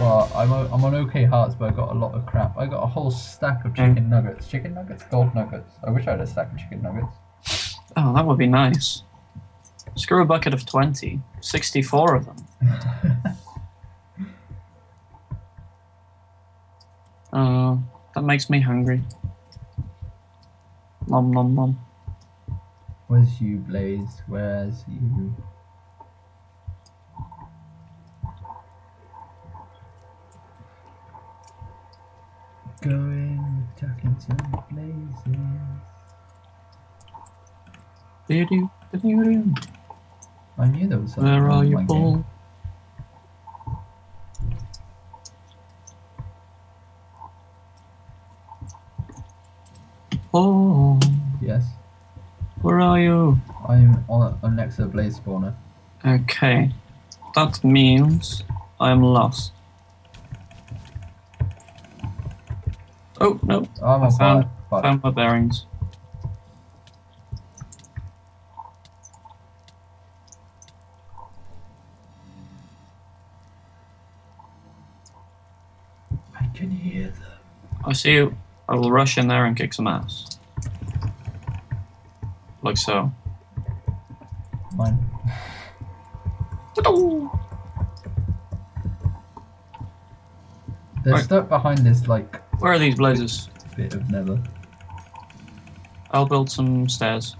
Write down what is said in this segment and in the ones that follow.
Well, I'm o- I'm on okay hearts, but I got a lot of crap. I got a whole stack of hmm. chicken nuggets. Chicken nuggets, gold nuggets. I wish I had a stack of chicken nuggets. Oh, that would be nice. Screw a bucket of 20. 64 of them. Oh, that makes me hungry. Nom nom nom. Where's you, Blaze? Where's you? Going, talking to blazes. I knew there was something Where are you, game. Oh, Yes, where are you? I'm on, on next to the blaze spawner. Okay, that means I'm lost. Oh no, oh, I'm I found, fire. Found my bearings. I can hear them. I see you. I will rush in there and kick some ass. Like so. Mine. They're Right. stuck behind this like Where are these blazes? bit of nether. I'll build some stairs.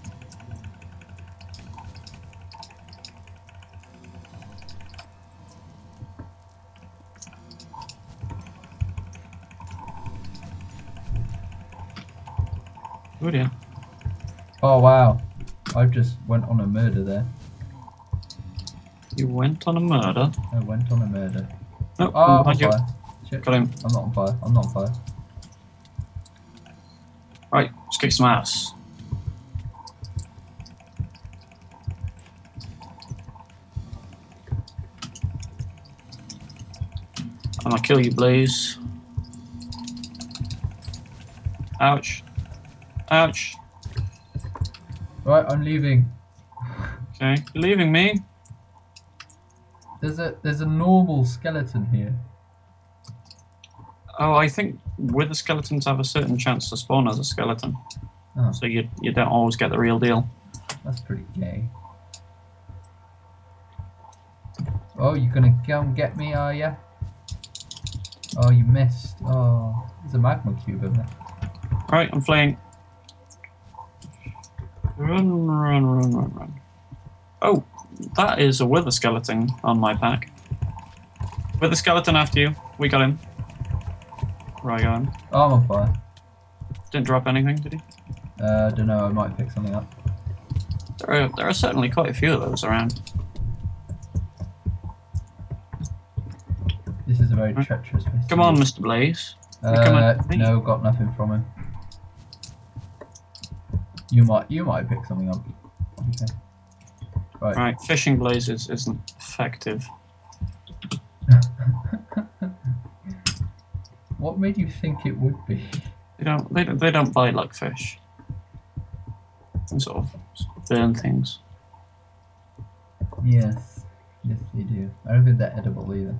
Oh dear. Oh wow, I've just went on a murder there. You went on a murder. I went on a murder. Oh, Oh, I'm on you. fire. Shit. Got him. I'm not on fire. I'm not on fire. Kick some ass. I'm gonna kill you, Blaze. Ouch. Ouch. Right, I'm leaving. Okay, you're leaving me? There's a there's a normal skeleton here. Oh, I think wither skeletons have a certain chance to spawn as a skeleton. Oh. So you, you don't always get the real deal. That's pretty gay. Oh, you're gonna come get me, are ya? Oh, you missed. Oh, there's a magma cube in there. Right, I'm fleeing. Run, run, run, run, run. Oh, that is a wither skeleton on my pack. Wither skeleton after you. We got him. Right on. Oh, I'm on fire. Didn't drop anything, did he? Uh, don't know. I might pick something up. There are, there are certainly quite a few of those around. This is a very treacherous place. Come on. Mr. Blaze. Uh, come on, no, got nothing from him. You might, you might pick something up. Okay. Right. Right, fishing blazes isn't effective. what made you think it would be? They don't they don't, they don't bite like fish. They sort of burn things. Yes. Yes, they do. I don't think they're edible either.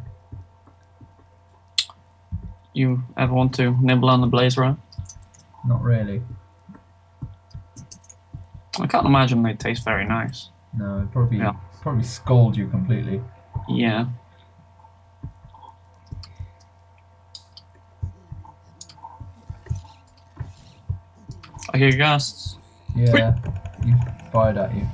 You ever want to nibble on the blaze rod? Not really. I can't imagine they taste very nice. No, it'd probably Yeah. probably scold you completely. Yeah. I hear ghasts. Yeah. You fired at you.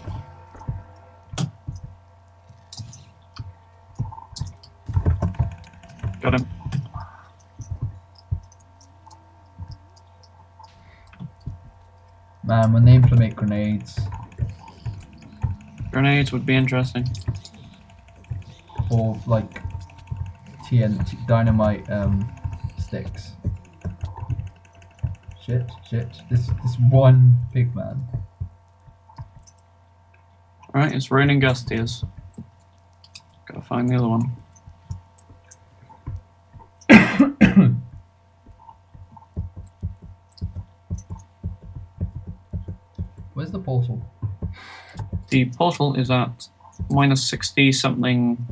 Got him. Man, when they implement grenades Grenades would be interesting. or like TNT dynamite um sticks. Shit, shit. This this one pig man. Alright, it's raining ghast tears. Gotta find the other one. Where's the portal? The portal is at minus 60 something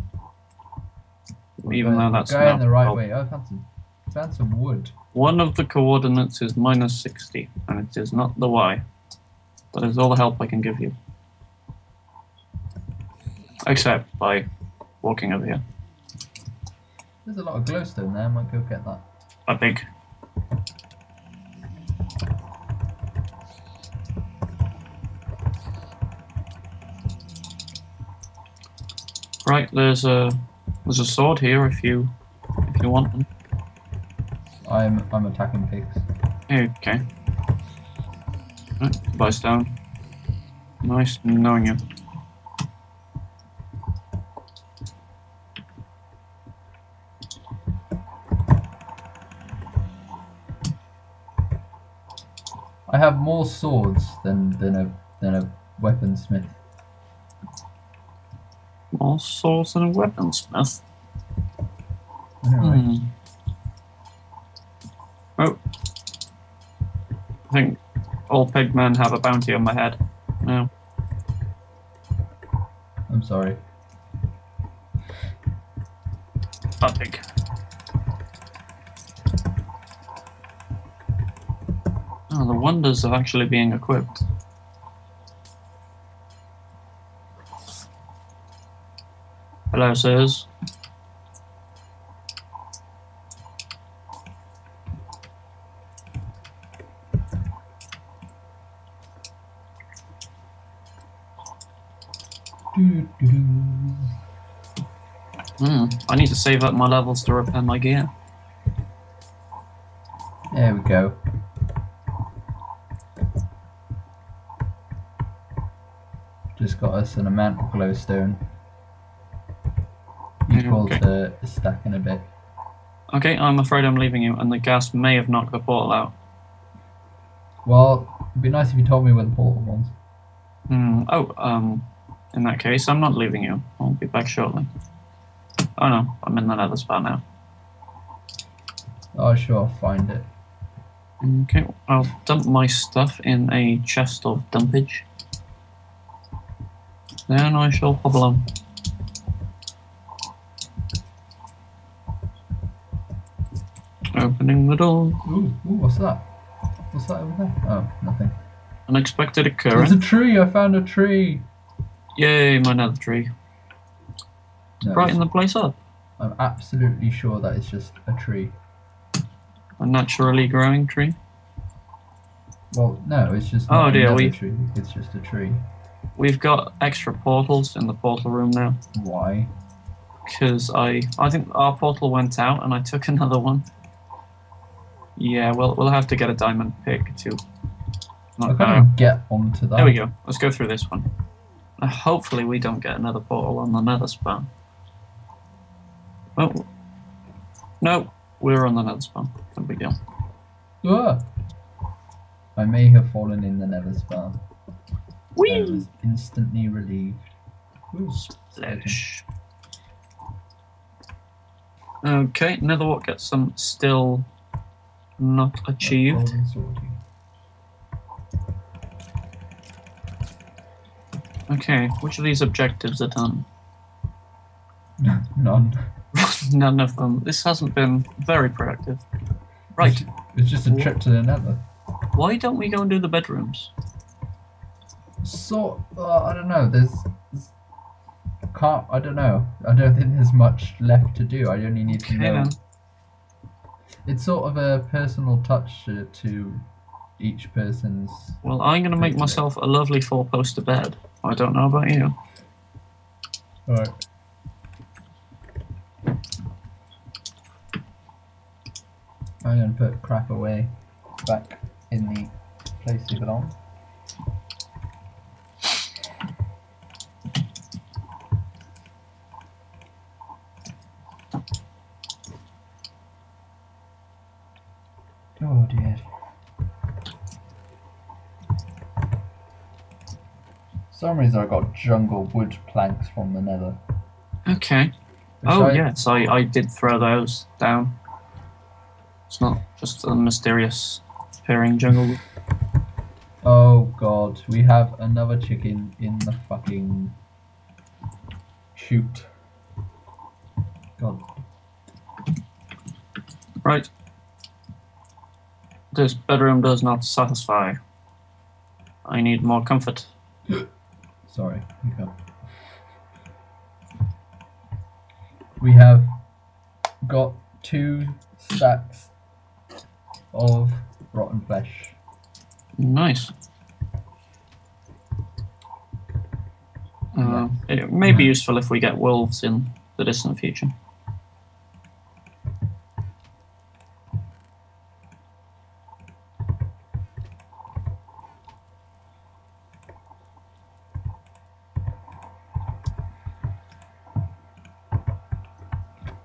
even though that's going not the right way. Oh, I found some, found some wood. One of the coordinates is minus 60, and it is not the Y. That is all the help I can give you. Except by walking over here. There's a lot of glowstone there. I might go get that. A big. Right, there's a there's a sword here if you if you want one. I'm I'm attacking pigs. Okay. Right, stone. Nice knowing you. I have more swords than than a than a weaponsmith. More swords than a weaponsmith. Anyway, Hmm. Oh. I think all pigmen have a bounty on my head. No. I'm sorry. That pig. Oh, the wonders of actually being equipped. Hello, sirs. Save up my levels to repair my gear. There we go. Just got us an amount of glowstone. Equal Okay. to a stack and a bit. Okay, I'm afraid I'm leaving you, and the ghast may have knocked the portal out. Well, it'd be nice if you told me where the portal was. Hmm. Oh, um, in that case, I'm not leaving you. I'll be back shortly. Oh no, I'm in the nether spot now. Oh, sure, I'll find it. Okay, I'll dump my stuff in a chest of dumpage. Then I shall hobble on. Opening the door. Ooh, ooh, what's that? What's that over there? Oh, nothing. Unexpected There's occurrence. a tree. I found a tree. Yay, my nether tree. No, Brighten the place up. I'm absolutely sure that it's just a tree. A naturally growing tree. Well, no, it's just Oh, dear, we- tree. It's just a tree. We've got extra portals in the portal room now. Why? because I I think our portal went out and I took another one. Yeah, well we'll have to get a diamond pick to. I Not uh, even get onto that. there we go. Let's go through this one. Uh, hopefully we don't get another portal on the nether spawn. Oh. No, we're on the nether spawn. No big deal. Ah! I may have fallen in the nether spawn. I Whee! was instantly relieved. Ooh, Splash. Okay, nether what gets some still not achieved. Okay, which of these objectives are done? None. None of them. This hasn't been very productive. Right. It's just a trip to the nether. Why don't we go and do the bedrooms? So, uh, I don't know. There's, there's. Can't. I don't know. I don't think there's much left to do. I only need to Okay know. then. It's sort of a personal touch to, to each person's. Well, I'm going to make myself a lovely four-poster bed. I don't know about you. Right. I'm gonna put crap away back in the place it belongs. Oh dear. For some reason I got jungle wood planks from the nether. Okay. which Oh I- yes, I, I did throw those down. It's not just a mysterious appearing jungle. Oh god, we have another chicken in the fucking chute. God Right. This bedroom does not satisfy. I need more comfort. Sorry. We have got two stacks of rotten flesh. Nice. Uh, it may be useful if we get wolves in the distant future.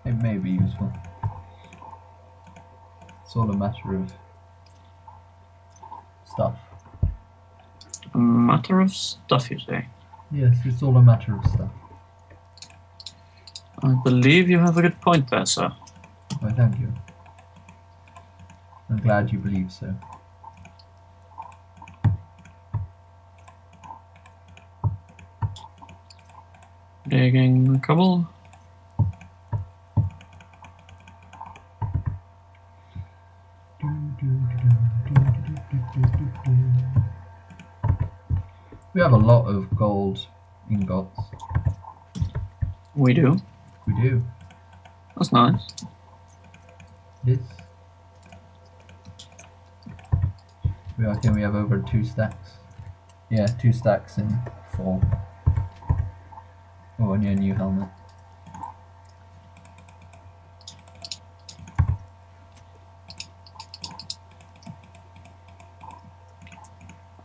It may be useful. It's all a matter of stuff. A matter of stuff, you say. Yes, it's all a matter of stuff. I believe you have a good point there, sir. Why, thank you. I'm glad you believe so. Digging a couple. We have a lot of gold ingots. We do. We do. That's nice. This. We I think we have over two stacks. Yeah, two stacks in four. Oh, and your new helmet.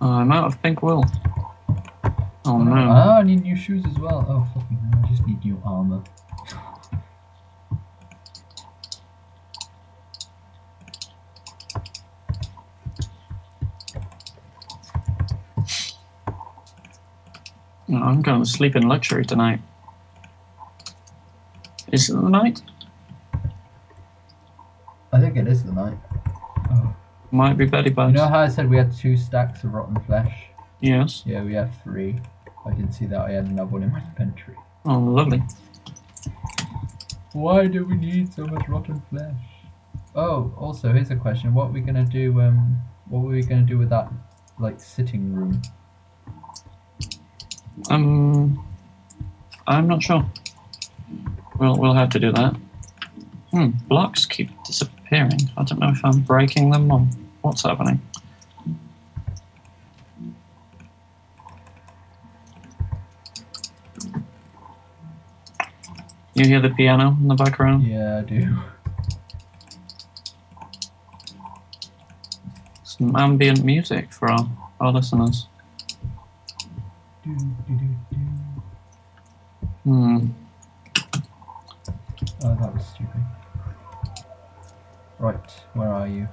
Uh, I'm out of pink wool. Oh no. Ah, I need new shoes as well. Oh, fucking hell, I just need new armor. I'm going to sleep in luxury tonight. Is it the night? I think it is the night. Oh. Might be Betty You know how I said we had two stacks of rotten flesh? Yes. Yeah, we have three. I didn't see that I had another one in my inventory. Oh, lovely. Why do we need so much rotten flesh? Oh, also here's a question: What are we gonna do? Um, what were we gonna do with that, like sitting room? Um, I'm not sure. We'll we'll have to do that. Hmm, blocks keep disappearing. I don't know if I'm breaking them or what's happening. You hear the piano in the background? Yeah, I do. Some ambient music for our, our listeners. Do, do, do. Hmm. Oh, that was stupid. Right, where are you?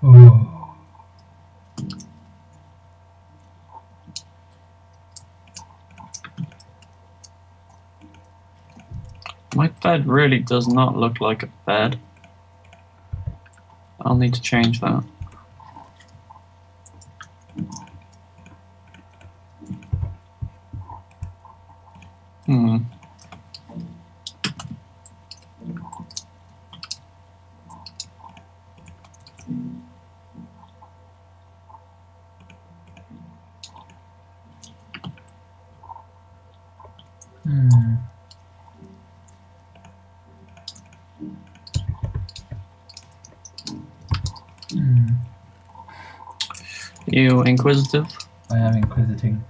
Oh. My bed really does not look like a bed. I'll need to change that. Hmm. Hmm. Hmm. You inquisitive? I am inquisiting.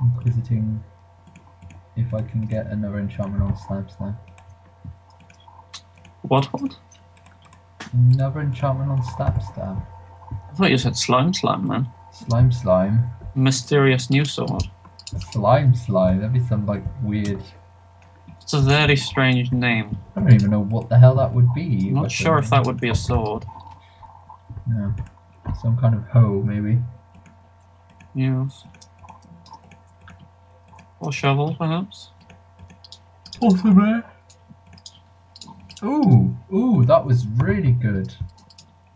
Inquisiting if I can get another enchantment on Slime Slime. What what? Another enchantment on Stab Stab. I thought you said slime slime, man. Slime Slime. Mysterious new sword. Slime Slime. That'd be some like weird. It's a very strange name. I don't even know what the hell that would be. I'm not sure if um, that would be a sword. No. Some kind of hoe, maybe. Yes. Or shovel, perhaps. Possibly. Ooh, ooh, that was really good.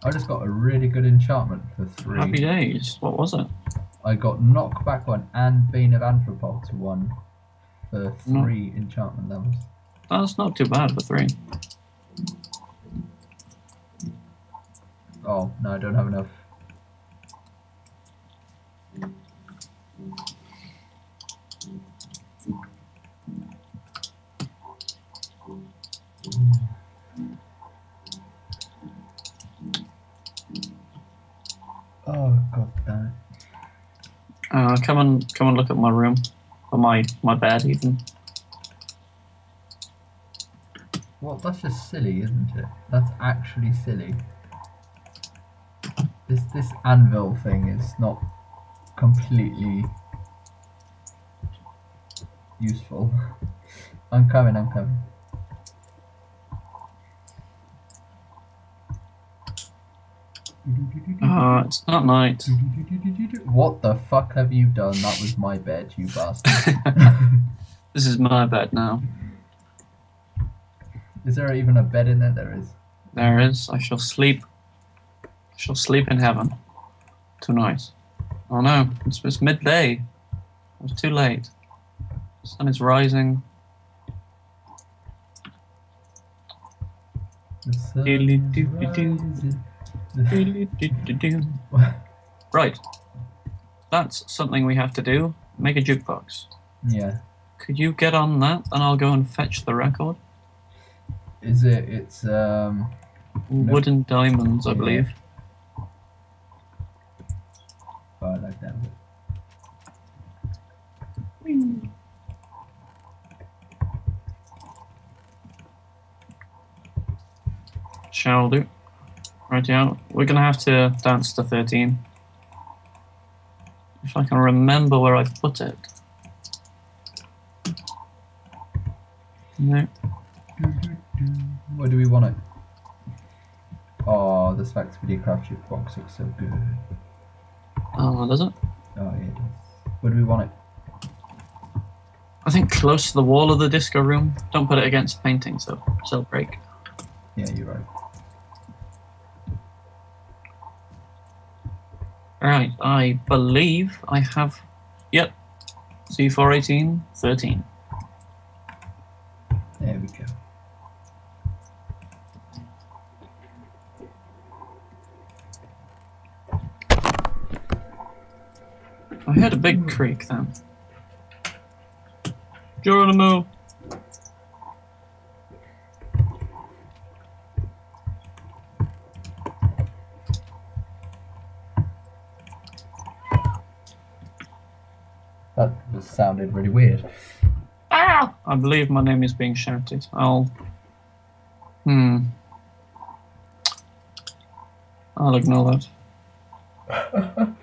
I just got a really good enchantment for three. Happy days. What was it? I got knockback one and Bane of Arthropods one for No. three enchantment levels. That's not too bad for three. Oh no, I don't have enough. Oh god damn it. Uh, come and come and look at my room, or my my bed even. Well, that's just silly, isn't it? That's actually silly. This this anvil thing is not completely useful. I'm coming, I'm coming. Uh, it's not night. What the fuck have you done? That was my bed, you bastard. This is my bed now. is there even a bed in there? There is. There is. I shall sleep. Shall sleep in heaven tonight. Oh no, it's, it's midday. It's too late. sun is rising. The sun is rising. Right. That's something we have to do. Make a jukebox. yeah. Could you get on that and I'll go and fetch the record? Is it? It's um. Wooden diamonds, I believe. Oh, I like that. bit. Shall do. Right, yeah. We're gonna have to dance to 13. If I can remember where I put it. No. Where do we want it? Oh, this Fact Video Craft box looks so good. Oh, does it? Oh, yeah, it does. Where do we want it? I think close to the wall of the disco room. Don't put it against paintings though. So it'll break. Yeah, you're right. Right, I believe I have. Yep. C418, 13. There we go. I heard a big creak then. Geronimo! That was sounded really weird. Ah! I believe my name is being shouted. I'll. Hmm. I'll ignore that.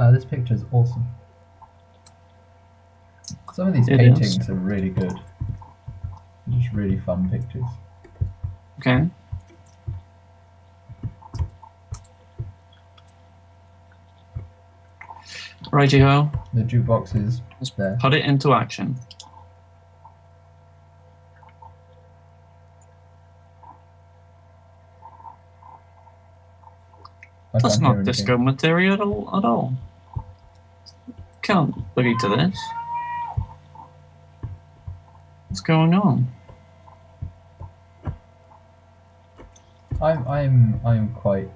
Wow, this picture is awesome. Some of these It paintings is. are really good. They're Just really fun pictures. Okay. Righty ho. The jukebox is Let's there. put it into action. I That's not disco material at all. Can't boogie to this. What's going on? I'm I'm I'm quite.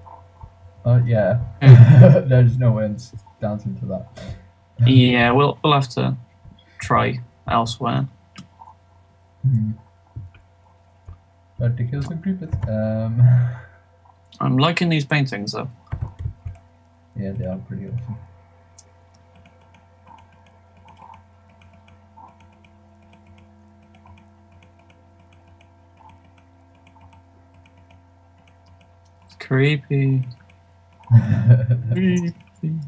Uh, yeah. There's no way I'm dancing to that. Yeah, we'll we'll have to try elsewhere. Hmm. Kill some creepers. Um. I'm liking these paintings though. Yeah, they are pretty awesome. Creepy. Creepy.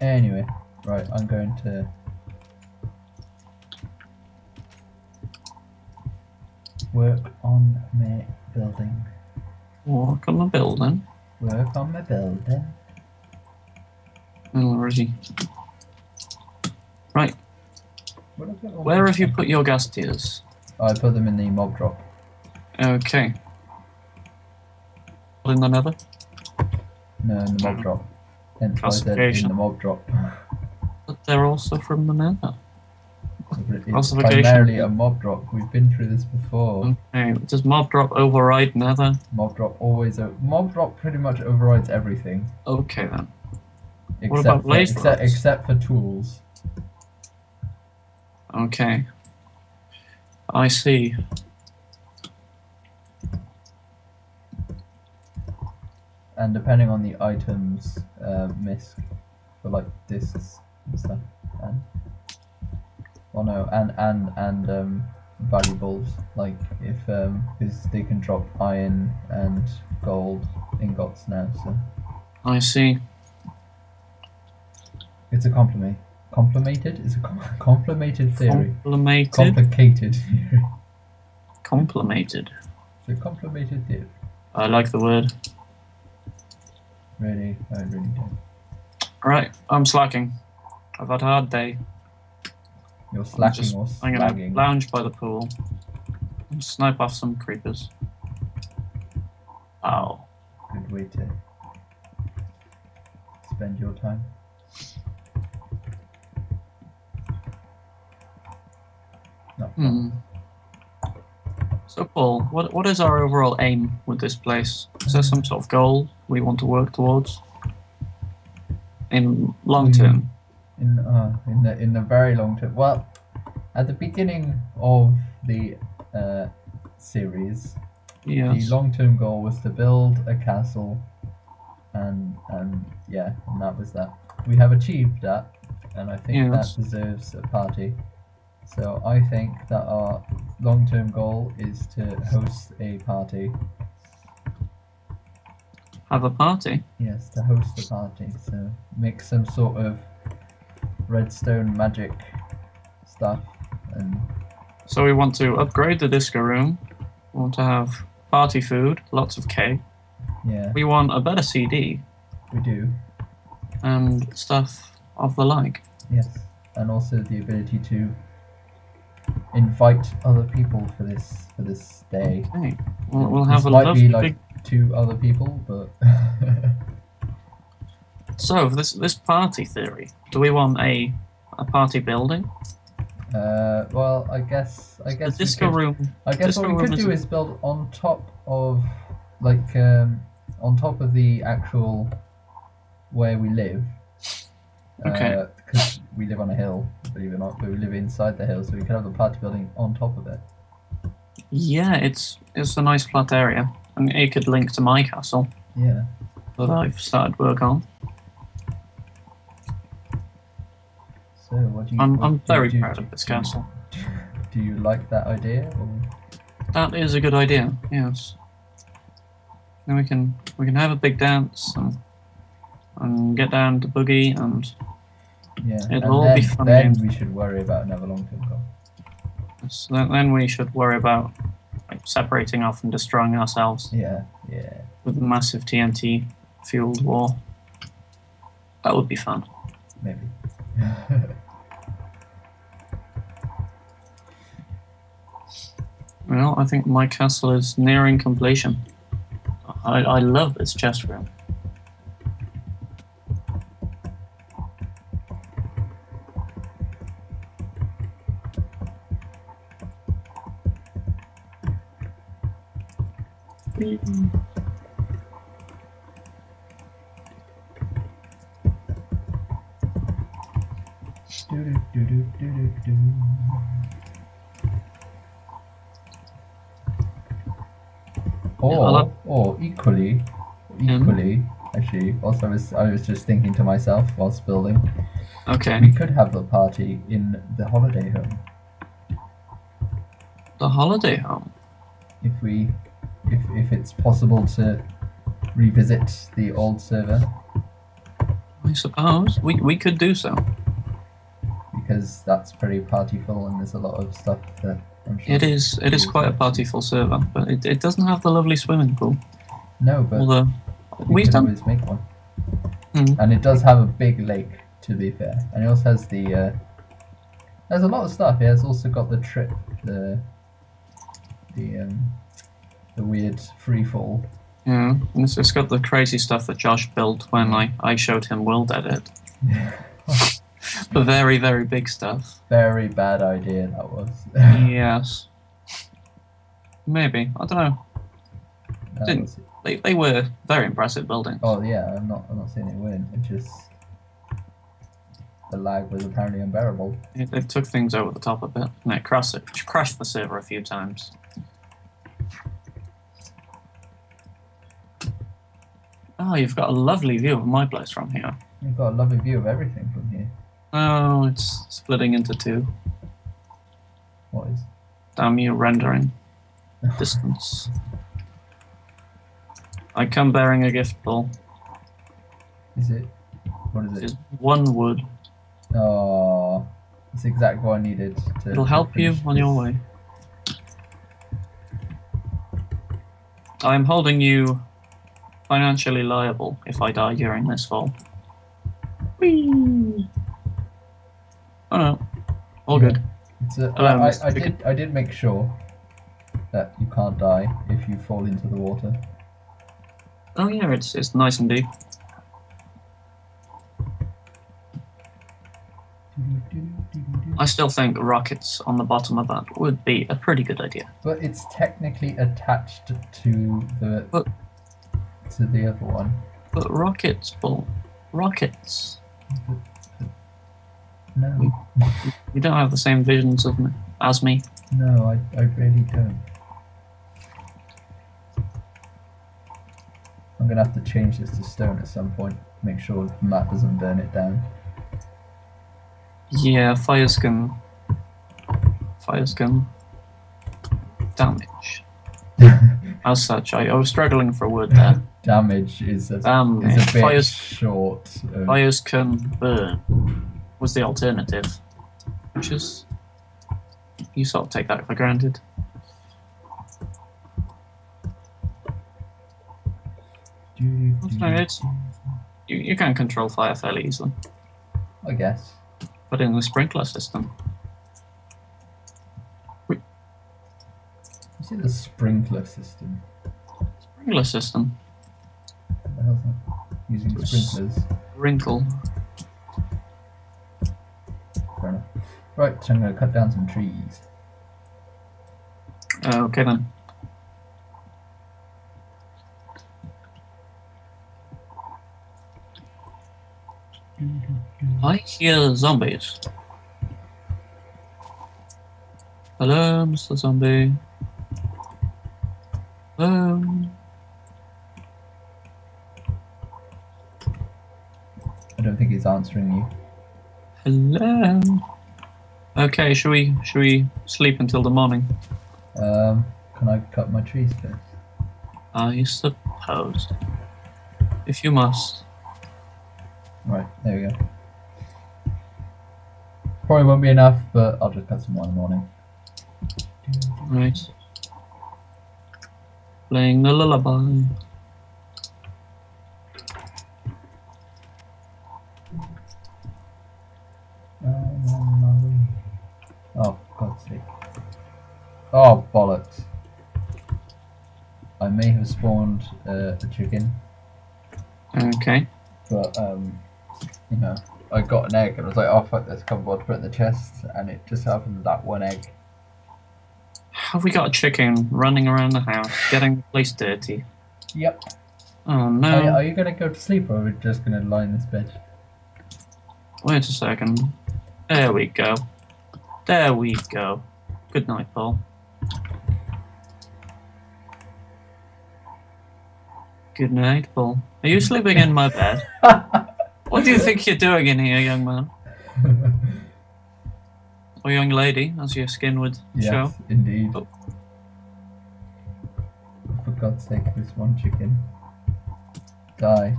anyway, right, I'm going to. Work on my building. Work on the building. Work on my building. Is he? Right. What have I got all Where have you put your ghast tears? I put them in the mob drop. Okay. In the nether? No, in the mob hmm. drop. Hence why I said in Classification. the mob drop. But they're also from the nether. It's Classification. primarily a mob drop. We've been through this before. Okay. Does mob drop override nether? Mob drop always. Mob drop pretty much overrides everything. Okay then. Except What about for, except, except for tools. Okay. I see. And depending on the items, uh, misc for like discs and stuff. And well, no, and and and um, valuables like if um, because they can drop iron and gold ingots now, so I see. it's a compliment. Complimented is a com- complimented theory. Complimented. Complicated theory. Complimented. It's a complimented theory. I like the word. Really, I really don't. Right, I'm slacking. I've had a hard day. You're I'm slacking just- or I'm gonna lounge by the pool and snipe off some creepers. Ow. Good way to spend your time. Not fun. Hmm. So, Paul, what what is our overall aim with this place? Is there some sort of goal we want to work towards in long Hmm. term? In uh, in the in the very long term. Well, at the beginning of the uh, series, Yes. the long term goal was to build a castle, and and yeah, and that was that. We have achieved that, and I think Yes. that deserves a party. So I think that our long term goal is to host a party. Have a party. Yes, to host a party. So make some sort of redstone magic stuff and So we want to upgrade the disco room. We want to have party food, lots of cake. yeah, We want a better CD we do. and stuff of the like. Yes. And also the ability to invite other people for this for this day. Okay. We'll, we'll have this a might be like big. two other people, but So for this this party theory, do we want a a party building? uh, well, I guess I guess we disco could- room. I guess disco what we could do is build on top of like um, on top of the actual where we live. Okay. Because we live on a hill, believe it or not, but we live inside the hill, so we could have the party building on top of it. Yeah, it's it's a nice flat area, and it could link to my castle Yeah. that I've started work on. So what do you? I'm I'm very do- proud of this castle. Do you like that idea? Or? That is a good idea. Yes. Then we can we can have a big dance and and get down to boogie and Yeah. It'll and then, be fun Then we should worry about another long-term goal. so then, then we should worry about like separating off and destroying ourselves Yeah. Yeah. with a massive TNT fueled war. That would be fun. Maybe. Well, I think my castle is nearing completion. I, I love this chest room. Do-do-do-do-do-do. Or, I'll- or equally, Mhm. equally, actually, whilst I was, I was just thinking to myself whilst building, Okay, we could have the party in the holiday home the holiday home. if we, if if it's possible to revisit the old server I suppose we, we could do so. because that's pretty partyful and there's a lot of stuff that I'm sure. It is it is quite a partyful server, but it, it doesn't have the lovely swimming pool. No, but Although we we've done always make one. Hmm. And it does have a big lake to be fair. And it also has the. Uh, there's a lot of stuff. here. It's also got the trip, the the um, the weird free fall. Yeah, and it's, it's got the crazy stuff that Josh built when I, I showed him World Edit. the very, very big stuff. Very bad idea that was. yes. Maybe. I don't know. That Didn't- They, they were very impressive buildings. oh yeah, I'm not. I'm not saying it win. It just the lag was apparently unbearable. It, it took things over the top a bit. And it crashed, it crashed the server a few times. Oh, you've got a lovely view of my place from here. You've got a lovely view of everything from here. Oh, it's splitting into two. What is? Damn you, rendering. Distance. I come bearing a gift ball. Is it? What is It it? is one wood. Oh, it's exactly what I needed. To, It'll help you on your way. I'm holding you financially liable if I die during this fall. Whee! Oh no. All good. It's a, I, I, I did. I did make sure that you can't die if you fall into the water. Oh yeah, it's it's nice and deep. I still think rockets on the bottom of that would be a pretty good idea. But it's technically attached to the But- to the other one. But rockets, Paul, rockets. No, You don't have the same visions of me as me. no, I, I really don't. I'm gonna have to change this to stone at some point. Make sure the map doesn't burn it down. Yeah, fires can. Fires can damage. As such, I, I was struggling for a word there. Damage is a, Damn, is a bit fires, short. of- fires can burn was the alternative, which is you sort of take that for granted. No, it's you, you can control fire fairly easily, I guess. but in the sprinkler system, You see the sprinkler system. sprinkler system, What the hell's that? Using sprinklers. wrinkle. Fair enough. Right, so I'm going to cut down some trees. Uh, okay then. I hear zombies. Hello, Mr. Zombie. Hello. I don't think he's answering you. Hello. Okay, should we should we sleep until the morning? Um, can I cut my trees first? I suppose. If you must. Right, there we go. Probably won't be enough, but I'll just cut some more in the morning. Right. Playing the lullaby. I'm on my way. Oh, God's sake. Oh, bollocks. I may have spawned uh, a chicken, Okay. but, um, you know, I got an egg and I was like, oh fuck, this, more to put in the chest, and it just happened that one egg. Have we got a chicken running around the house, getting the place dirty? Yep. Oh no. Are, are you gonna go to sleep or are we just gonna lie in this bed? Wait a second. There we go. There we go. Good night, Paul. Good night, Paul. Are you sleeping in my bed? What do you think you're doing in here, young man? Or young lady, as your skin would yes, show? indeed. Oh. For God's sake, this one chicken. Die.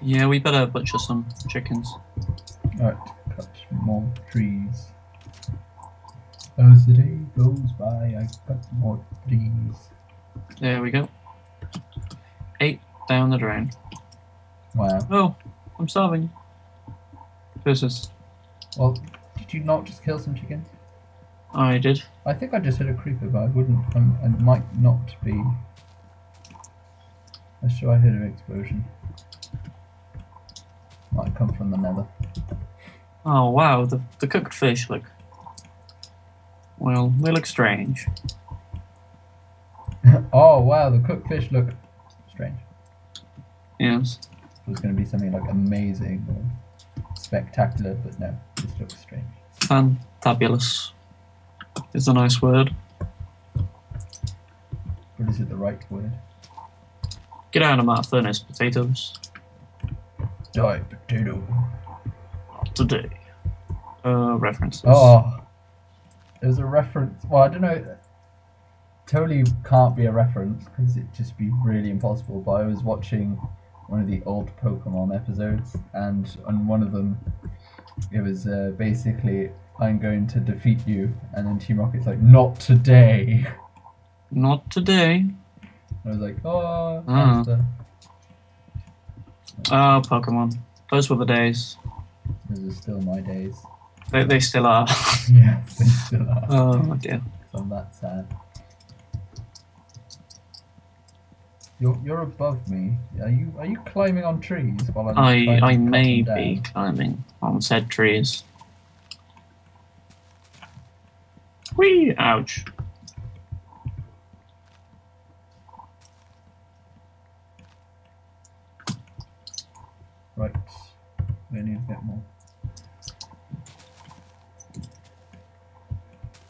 Yeah, we better butcher some chickens. Alright, more trees. As the day goes by, I got more trees. There we go. Eight down the drain. Wow. Oh, I'm starving. This is. Well, did you not just kill some chickens? I did. I think I just hit a creeper, but I wouldn't. Um, it might not be. Let's sure I hit an explosion. Might come from the nether. Oh wow, the the cooked fish look. Well, they look strange. oh wow, the cooked fish look strange. Yes. It was going to be something like amazing or spectacular, but no, this looks strange. Fantabulous is a nice word. But is it the right word? Get out of my furnace, potatoes. Die potato. Today. Uh, references. Oh, there's a reference. Well, I don't know. Totally can't be a reference because it'd just be really impossible. But I was watching one of the old Pokemon episodes, and on one of them, it was uh, basically I'm going to defeat you, and then Team Rocket's like, not today. Not today. I was like, oh, Ah. master. Oh, Pokemon. Those were the days. Those are still my days. They, they still are. yes, they still are. oh dear. So I'm that sad. You're you're above me. Are you are you climbing on trees while I'm I I may be down? climbing on said trees. Whee! Ouch. Right. We need to get more.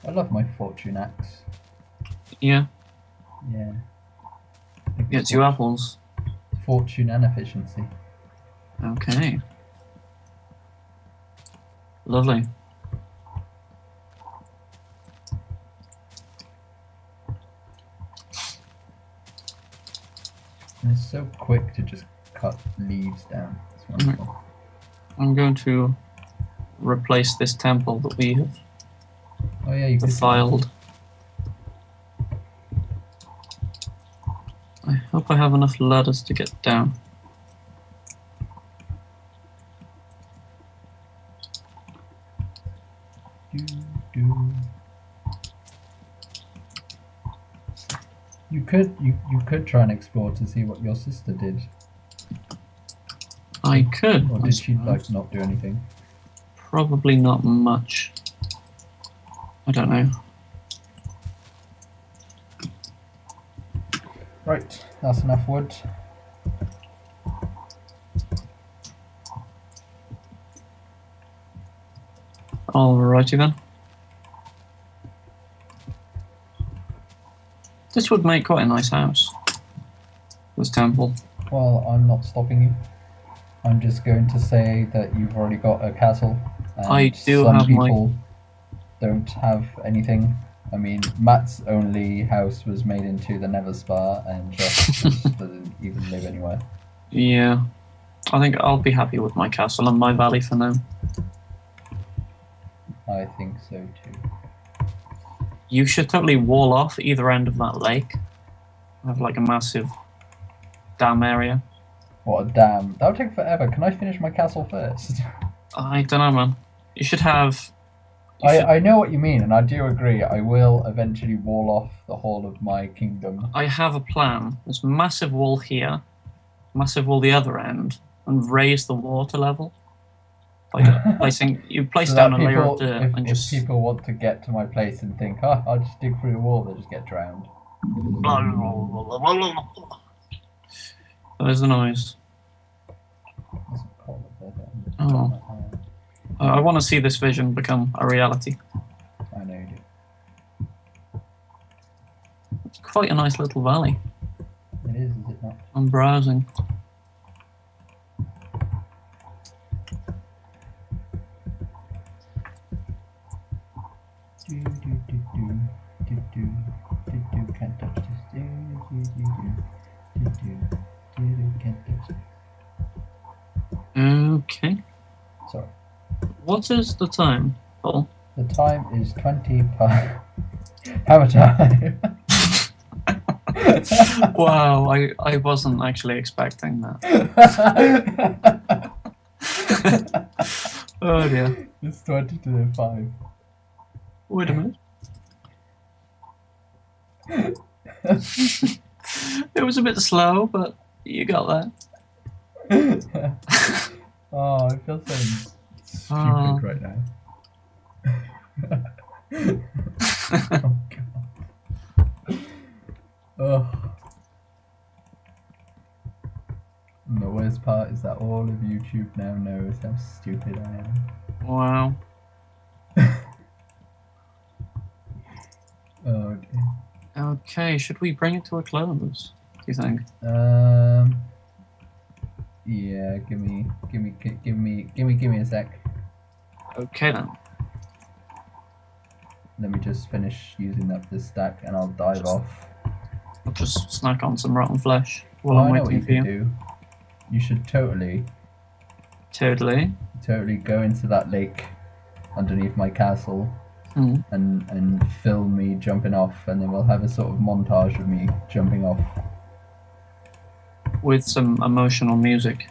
I love my fortune axe. Yeah, Yeah. Gets you apples. Fortune and efficiency. Okay. Lovely. And it's so quick to just cut leaves down. It's mm-hmm. wonderful. I'm going to replace this temple that we have Oh yeah, you could. defiled. I hope I have enough ladders to get down. Do, do. You could you, you could try and explore to see what your sister did, I could. or I did she suppose. like not do anything? Probably not much. I don't know. Right, that's enough wood. Alrighty then. This would make quite a nice house. This temple. Well, I'm not stopping you. I'm just going to say that you've already got a castle. And I do some have my- people don't have anything. I mean, Matt's only house was made into the Never Spa, and Josh doesn't even live anywhere. Yeah. I think I'll be happy with my castle and my valley for now. I think so too. You should totally wall off either end of that lake. Have like a massive dam area. What a dam! That would take forever. Can I finish my castle first? I don't know, man. You should have. Should- I, I know what you mean, and I do agree. I will eventually wall off the whole of my kingdom. I have a plan. There's massive wall here, massive wall the other end, and raise the water level. By placing, you place So down a layer of dirt if, and if just. people want to get to my place and think, oh, I'll just dig through the wall, they'll just get drowned. There's the noise. Doesn't call it that, Oh. Uh, I want to see this vision become a reality. I know you do. It's quite a nice little valley. It is, is it not? I'm browsing. What is the time, Paul? The time is 20 past. Hammer time! wow, I, I wasn't actually expecting that. oh dear. it's 20 to 5. Wait a minute. it was a bit slow, but you got that. oh, I feel so stupid Oh. right now. oh god. Oh. And the worst part is that all of YouTube now knows how stupid I am. Wow. Dear. Okay, should we bring it to a close? Do you think? Um. Yeah, give me, give me, gi- give me, give me, give me a sec. Okay then. Let me just finish using up this stack, and I'll dive Just- off. I'll just snack on some rotten flesh while Oh, I'm I know what waiting you for you. do. You should totally, Totally. totally go into that lake underneath my castle Hmm. and and film me jumping off, and then we'll have a sort of montage of me jumping off. With some emotional music.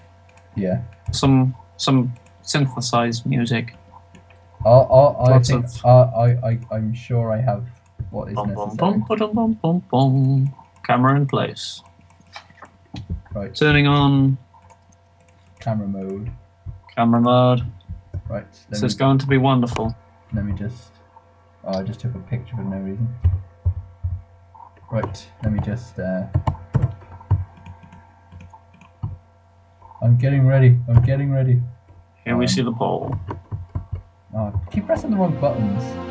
Yeah. Some some synthesized music. I'll, I'll, I think of- I, I, I, I'm sure I have what is Bum bum necessary. bum ba-dum, bum bum bum. Camera in place. Right, Turning on camera mode. camera mode. Right, This let is going to be wonderful. let me just. Oh, I just took a picture for no reason. Right, let me just. Uh, I'm getting ready. I'm getting ready. Here we Um, see the pole. Oh, keep pressing the wrong buttons.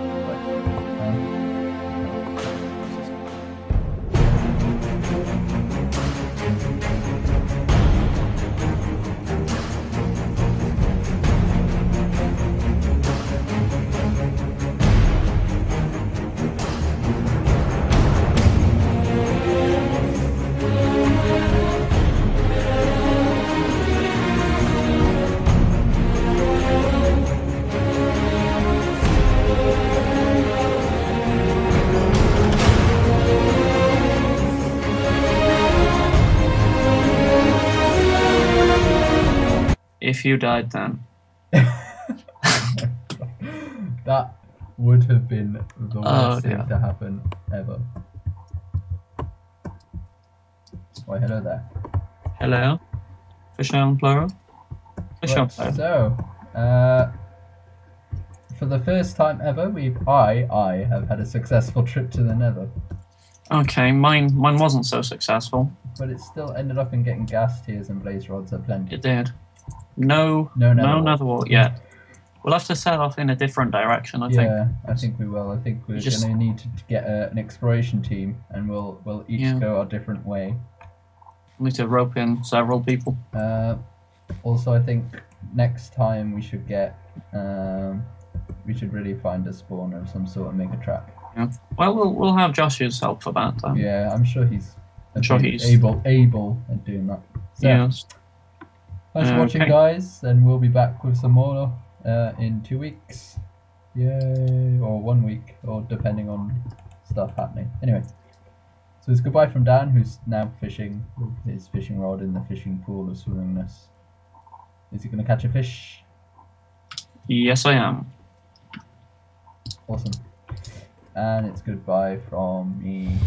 If you died then. that would have been the worst Oh, thing to happen ever. Why, hello there. Hello? Fish on plural? Fish on plural. so, uh, for the first time ever, we've I I have had a successful trip to the Nether, Okay, mine mine wasn't so successful. but it still ended up in getting ghast tears and blaze rods aplenty. It did. No No, no Nether nether wall yet. We'll have to set off in a different direction, I think. yeah, I think we will. I think we're just- going to need to get a, an exploration team, and we'll we'll each Yeah. go our different way. We need to rope in several people. Uh, also, I think next time we should get um, we should really find a spawn of some sort and make a trap. Yeah. Well, we'll we'll have Josh's help for that. Then. Yeah, I'm sure he's I'm sure he's- able able at doing that. So, Yes. Thanks for watching, okay. guys, and we'll be back with some more uh, in two weeks. Yay! Or one week, or depending on stuff happening. Anyway, so it's goodbye from Dan, who's now fishing with his fishing rod in the fishing pool of swimmingness. Is he going to catch a fish? Yes, I am. Awesome. And it's goodbye from me.